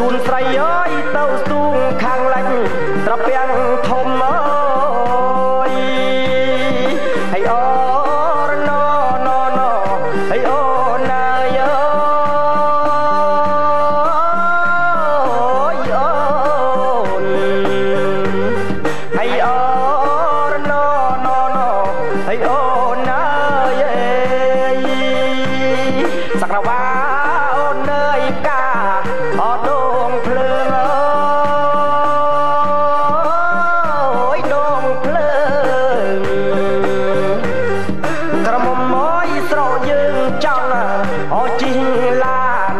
ជូនស្រីអើយទៅស្ទូ អូជីងឡាន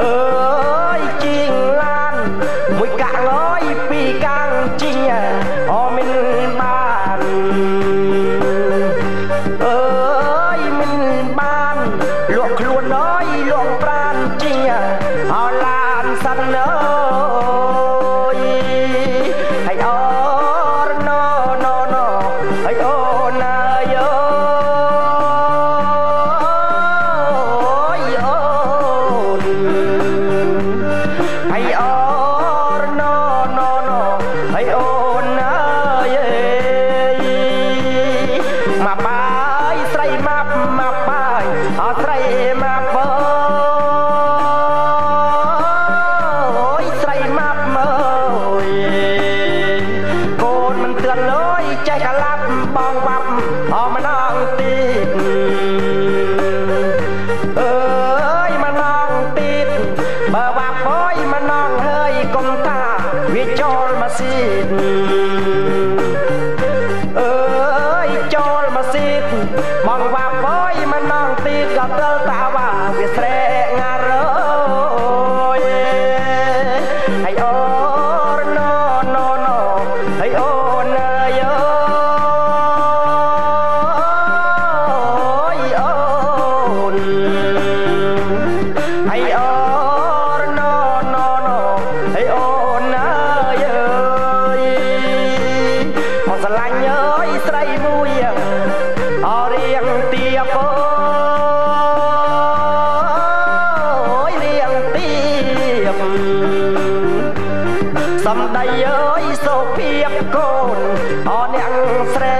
អើយជីងឡាន មួយកាក់លយពីរកាំងជីងអូមិនបានអើយមិនបានលក់ខ្លួនអើយលក់ប្រានជីងអូឡានសិនអើយ ម៉ាប់បាយស្រីម៉ាប់ម៉ាប់បាយអស្រីម៉ា បងវ៉ាបយមិនដងទីក៏ទល់តាវ៉ាវាស្រែ friend.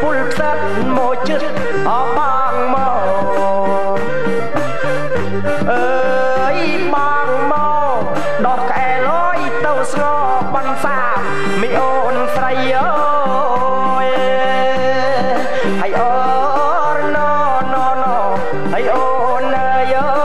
ពុលផ្សាត់មកជិតអបងមកអើយបងមកដោះក្អែលយទៅស្របន្សាមីអូនស្រីអើយហើយអូនណណណហើយអូនអើយ